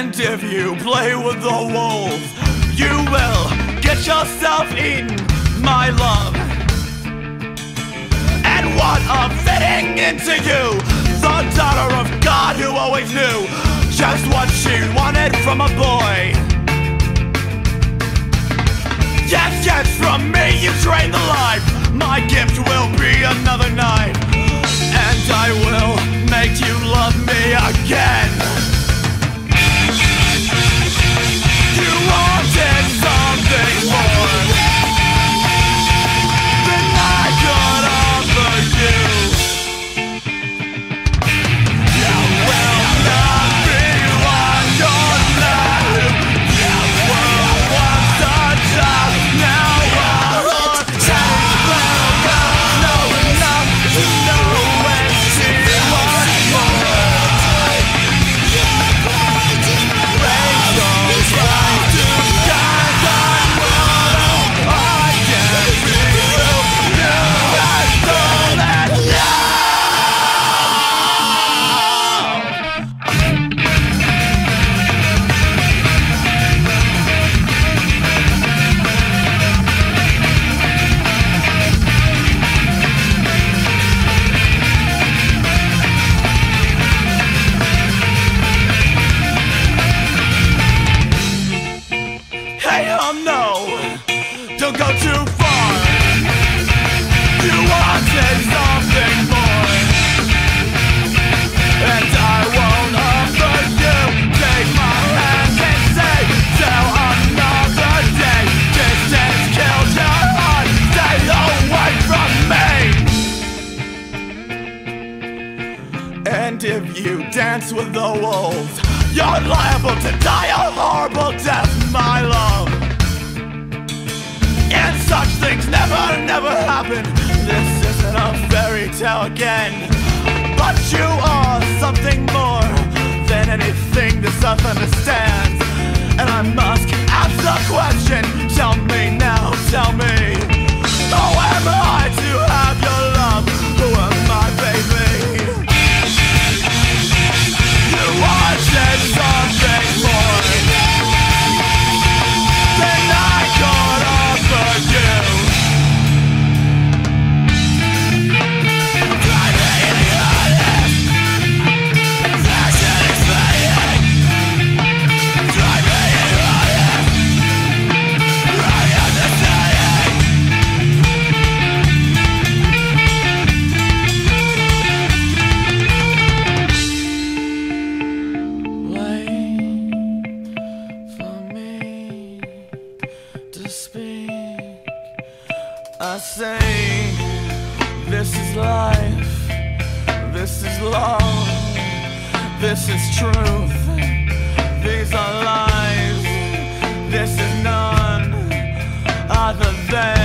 And if you play with the wolves, you will get yourself eaten, my love. And what of fitting into you, the daughter of God who always knew just what she wanted from a boy. Yes, yes, from me you trade the life. My gift will be another night, and I will make you love me again. Go too far. You wanted something more, and I won't offer you. Take my hand and say, till another day. Distance kills your heart. Stay away from me. And if you dance with the wolves, you're liable to die a horrible never. This isn't a fairy tale again. But you are something more than anything this earth understands. And I must ask the question tell me now, tell me. I say, this is life, this is love, this is truth, these are lies, this is none other than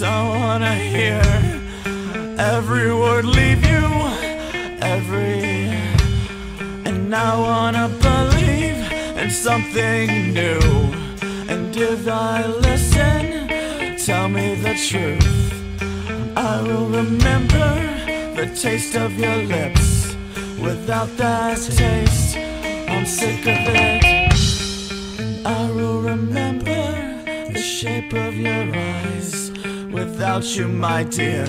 Cause I wanna hear. Every word leave you Every And I wanna believe in something new. And if I listen, tell me the truth. I will remember the taste of your lips. Without that taste, I'm sick of it. I will remember the shape of your eyes without you, my dear.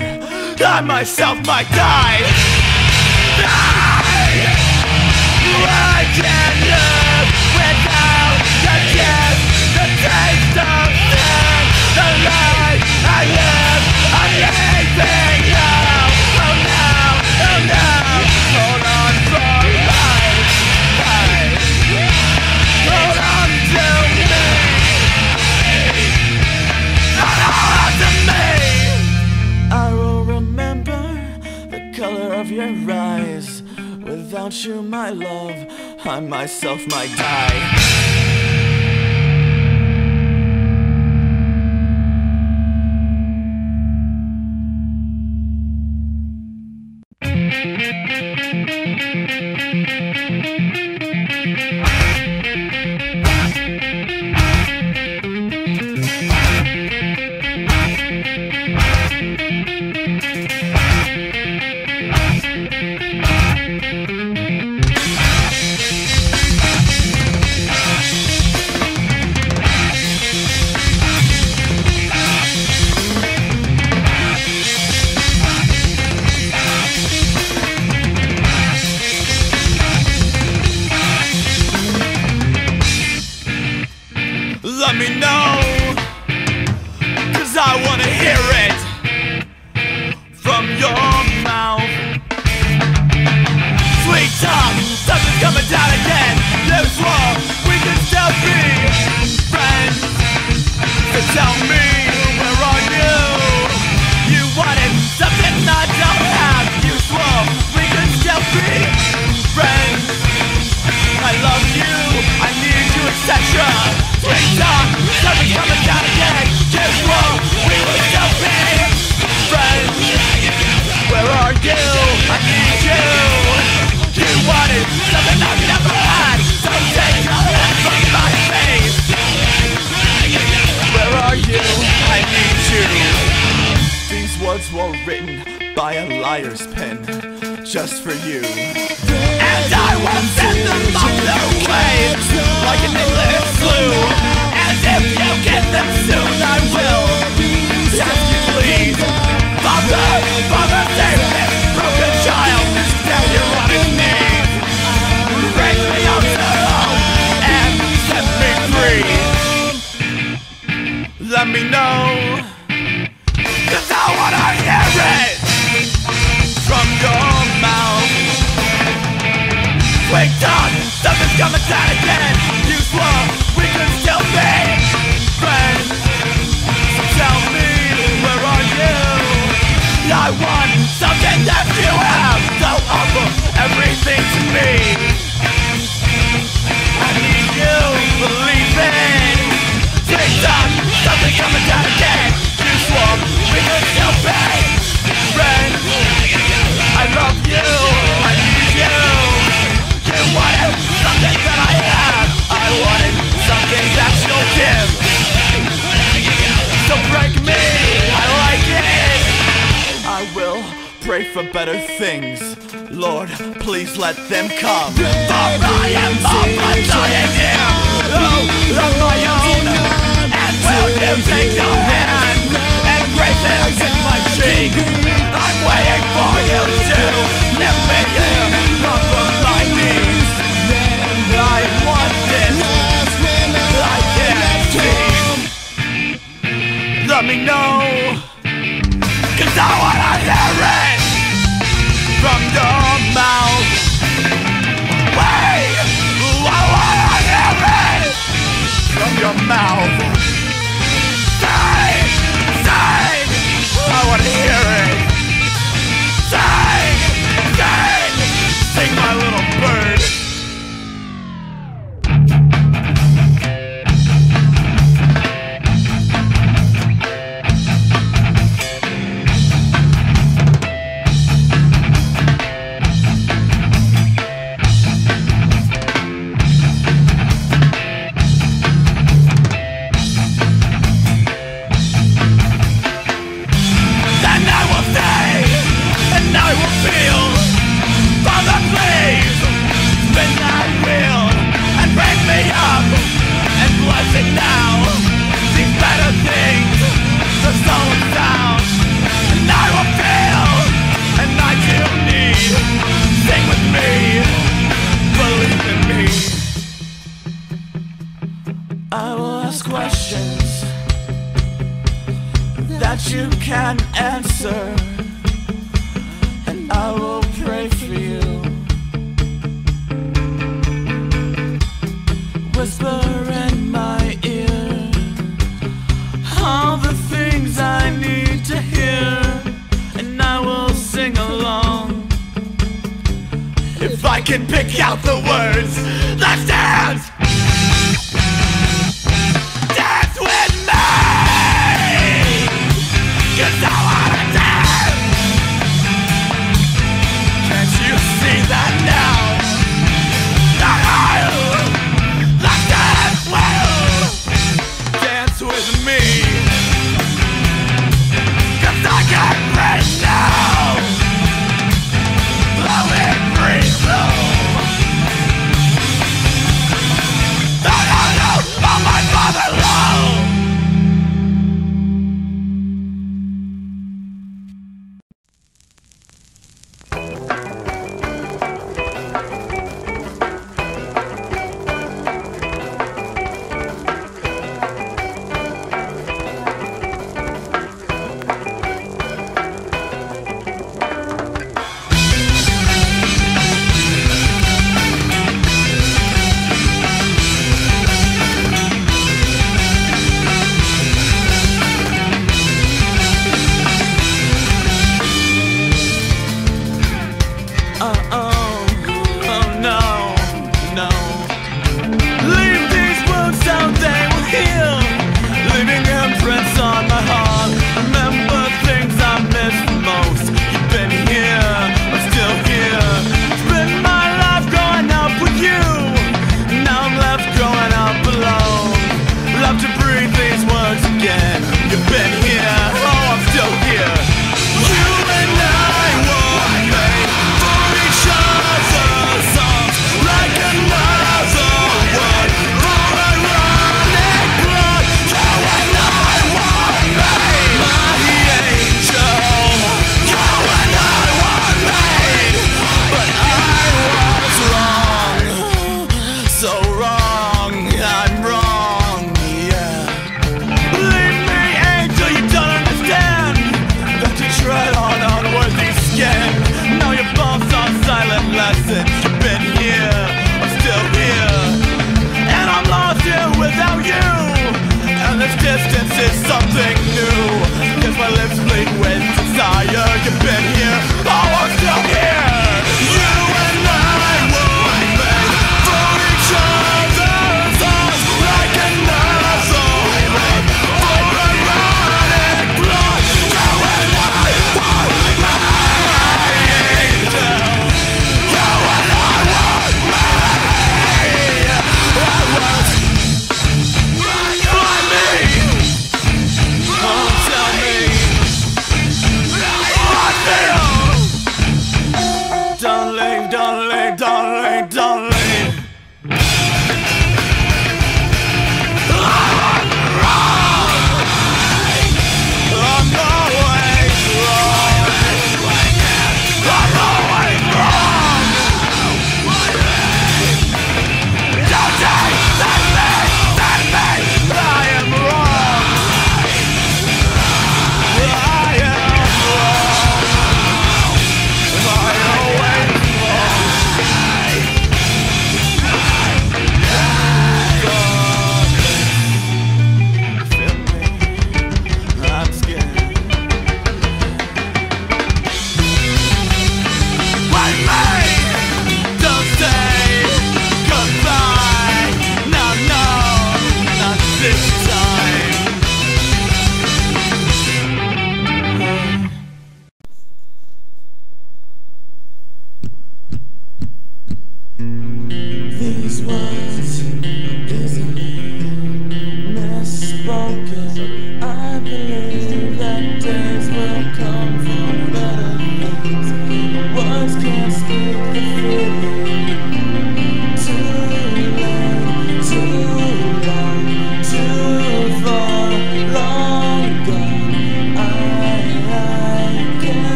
I myself might die. Die! I can't live without the kiss, the taste of death, the life I live. I myself might die for you. better things. Lord, please let them come. For The Brian Mama dying here. Oh, on my own. And will you take your hand and grace it in my cheek? I'm waiting for you to lift me here up from my knees. And I want this. I can't keep. Let me know. Cause I wanna hear it from the pick out the words that hands.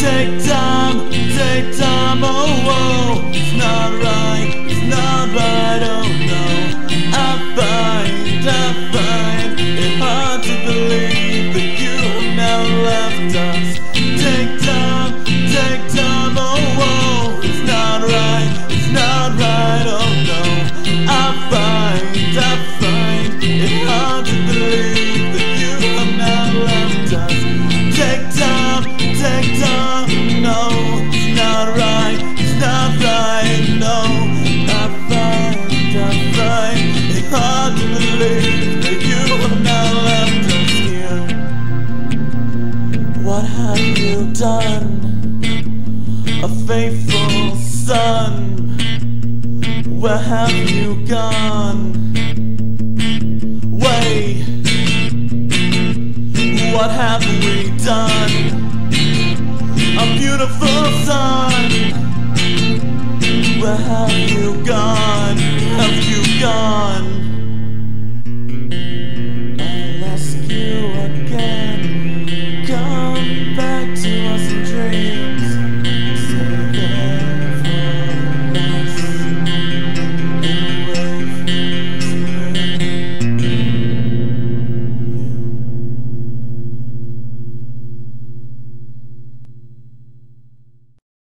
Take time, take time, oh, oh, it's not right. faithful son, where have you gone? Way, what have we done? A beautiful son, where have you gone? Have you gone?